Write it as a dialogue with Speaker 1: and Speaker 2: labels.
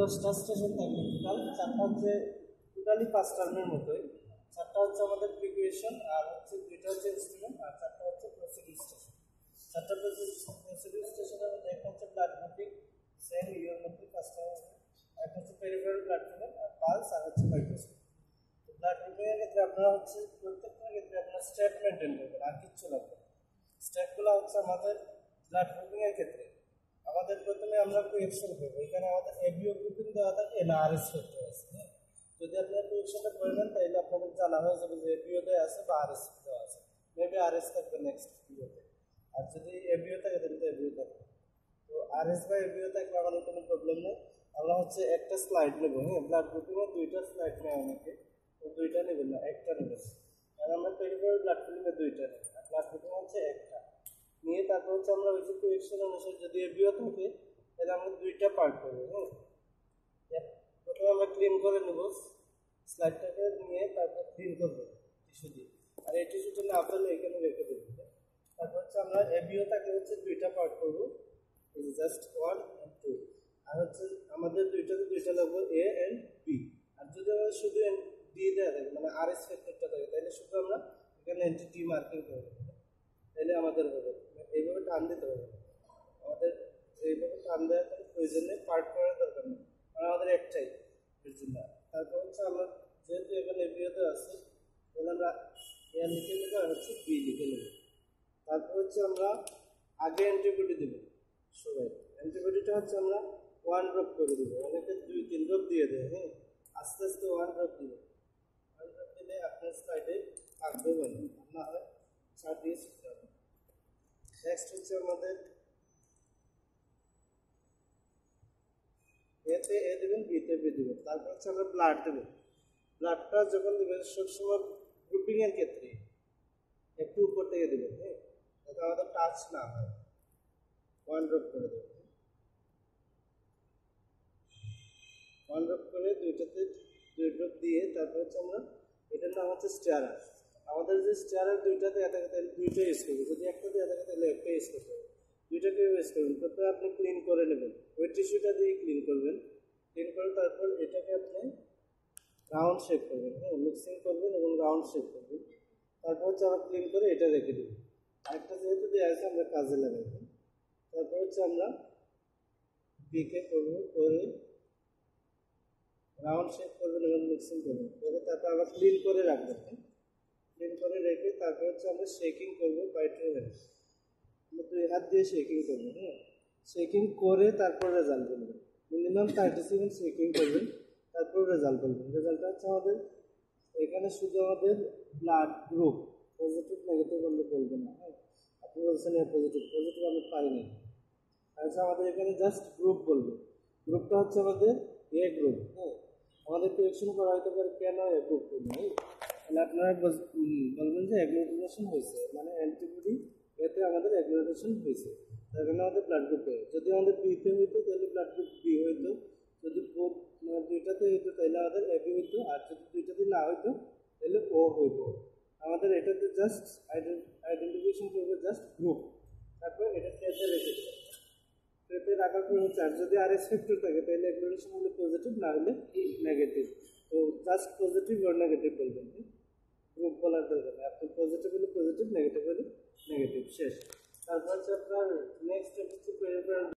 Speaker 1: দশটা স্টেশন থাকবে টোটাল চারটা হচ্ছে টোটালি পাঁচ টার্মের মতোই। চারটা হচ্ছে আমাদের প্রিকুয়েশন আর হচ্ছে দুইটা হচ্ছে ইনস্ট্রুমেন্ট আর চারটা হচ্ছে প্রসিডিউর স্টেশন চারটা প্রসিডিউর স্টেশনের মধ্যে একটা হচ্ছে ব্লাড গ্রুপিং সেম ইউর মধ্যে পাঁচটা একটা হচ্ছে পেরিফেরাল ব্লাড ফিল্ম আর পালস আর হচ্ছে মাইক্রোস্কোপ ব্লাড গ্রুপিং এর ক্ষেত্রে আপনারা হচ্ছে প্রত্যেকটা ক্ষেত্রে আপনারা স্টেপ মেনটেন করবেন, আর কিচ্ছু লাগবে স্টেপগুলো হচ্ছে আমাদের ব্লাড গ্রুপিং এর ক্ষেত্রে। আমাদের প্রথমে আমরা কোয়েকশন করব। এখানে আমাদের এবিও গ্রুপিং দেওয়া থাকে এস ফ্যাক্টর আছে হ্যাঁ যদি আপনারা কোয়েকশনটা করে নেন, তাহলে আপনাদের জানা হয়ে যাবে যে এবিও দেওয়া আছে বা আর এস দেওয়া আছে। মেবি আর এস থাকবে নেক্সট ভিডিওতে আর যদি এবিও থাকে, তাহলে তো এবিও থাকবে। তো আর এস বা এবিও থাকলে আমাদের কোনো প্রবলেম নেই। আমরা হচ্ছে একটা স্লাইড নেব হ্যাঁ? ব্লাড গ্রুপিংয়ে দুইটা স্লাইড নেয় অনেকে। তো দুইটা নেবেন না, একটা নেবেন। কারণ আমরা পেরিফেরাল ব্লাড ফিল্মে দুইটা আর ব্লাড গ্রুপিং হচ্ছে একটা। নিয়ে তারপর হচ্ছে আমরা ওই যে কোয়েকশন অনুসারে যদি এবিও থাকে, তাহলে আমরা দুইটা পার্ট করব হ্যাঁ? প্রথমে আমরা ক্লিন করে নেব স্লাইডটাকে নিয়ে তারপর ক্লিন করব টিস্যু দিয়ে। আর এই টিস্যুটা না পেলে এখানে রেখে দেবো হ্যাঁ? তারপর হচ্ছে আমরা এবিও তাকে হচ্ছে দুইটা পার্ট করব। জাস্ট ওয়ান অ্যান্ড টু আর হচ্ছে আমাদের দুইটাতে দুইটা লাগবে এ অ্যান্ড বি আর যদি আমাদের শুধু ডি দেওয়া থাকে মানে আর এস ফ্যাক্টরটা থাকে, তাহলে শুধু আমরা এখানে এন্টিটি মার্কিং করে দেবো তাহলে আমাদের হবে। এইভাবে টান দিতে হবে। আমাদের এইভাবে টান দেওয়ার কোনো প্রয়োজন নেই পার্ট করার দরকার নেই। কারণ আমাদের একটাই জন্য তারপর হচ্ছে আমরা যেহেতু এখানে এবিওতে আছে, তাহলে আমরা এ লিখে নেব আর হচ্ছে বি লিখে নেব। তারপর হচ্ছে আমরা আগে অ্যান্টিবডি দেব। সবাই। অ্যান্টিবডিটা হচ্ছে আমরা ওয়ান ড্রপ করে দেবো। অনেকে দুই, তিন ড্রপ দিয়ে দেয় হ্যাঁ? আস্তে আস্তে ওয়ান ড্রপ দিবে। ওয়ান ড্রপ দিলে আপনার স্লাইডে থাকবে বলে না হয় চার দিয়ে শিখতে হবে নেক্সট হচ্ছে আমাদের এতে এ দেবেন বিতে বি দেবেন। তারপর হচ্ছে আমরা ব্লাড দেবেন ব্লাডটা যখন দেবেন, সবসময় গ্রুপিং এর ক্ষেত্রে একটু উপর থেকে দেবেন হ্যাঁ? যাতে আমাদের টাচ না হয়। ওয়ান ড্রপ করে দেবেন। ওয়ান ড্রপ করে দুইটাতে দুই ড্রপ দিয়ে তারপর হচ্ছে আমরা, এটার নাম হচ্ছে স্টারার আমাদের যে স্টারার দুইটাতে এত দুইটা ইউজ করব। যদি একটাতে এত তাহলে একটা ইউজ করতে হবে দুইটাকে ইউজ করবেন প্রথমে আপনি ক্লিন করে নেবেন। ওই টিস্যুটা দিয়ে ক্লিন করবেন। ক্লিন করে তারপর এটাকে আপনি রাউন্ড শেপ করবেন। হ্যাঁ মিক্সিং করবেন এবং রাউন্ড শেপ করবেন। তারপর হচ্ছে আবার ক্লিন করে এটা রেখে দেবেন। আরেকটা যেহেতু দেওয়া আছে, আমরা কাজে লাগাবো তারপর হচ্ছে আমরা বিকে করব, করে রাউন্ড শেপ করবেন এবং মিক্সিং করবেন। করে তারপর আবার ক্লিন করে রাখবেন। হ্যাঁ তারপর হচ্ছে আমরা শেকিং করব বাইট্রো হ্যান্ড আমরা দুই হাত দিয়ে শেকিং করব হ্যাঁ? শেকিং করে তারপর রেজাল্ট বলবেন মিনিমাম থার্টি সেকেন্ড শেকিং করবেন, তারপর রেজাল্ট বলবেন রেজাল্টটা হচ্ছে আমাদের, এখানে শুধু আমাদের ব্লাড গ্রুপ পজিটিভ নেগেটিভ আমরা বলব না হ্যাঁ? আপনি বলছেন পজিটিভ পজিটিভ আমি পাইনি। আচ্ছা আমাদের এখানে জাস্ট গ্রুপ বলব। গ্রুপটা হচ্ছে আমাদের এ গ্রুপ হ্যাঁ? আমাদের কোয়েকশন করা হতে পারে কেন এ গ্রুপ করব হ্যাঁ? তাহলে আপনারা বল- বলবেন যে অ্যাগ্লোমেরেশন হয়েছে মানে অ্যান্টিবডি এতে আমাদের অ্যাগ্লোমেরেশন হয়েছে। তার কারণে আমাদের ব্লাড গ্রুপে যদি আমাদের বিতে হইতো, তাহলে ব্লাড গ্রুপ বি হইতো। যদি মানে দুইটাতে হইতো, তাহলে আমাদের এবি হইতো। আর যদি দুইটাতে না হইতো, তাহলে ও হইতো। আমাদের এটাতে জাস্ট আইডেন্টিফিকেশন করবে জাস্ট গ্রুপ তারপর এটা টেতে রেখে দেবে। পেতে রাখার পর হচ্ছে, আর যদি আর এস ফ্যাক্টর থাকে, তাহলে এগুলোশন হলে পজিটিভ না হলে নেগেটিভ তো জাস্ট পজিটিভ আর নেগেটিভ বলবেন। দরকার আপনি পজিটিভ হলে পজিটিভ নেগেটিভ হলে নেগেটিভ শেষ। তারপর হচ্ছে আপনার নেক্সট হচ্ছে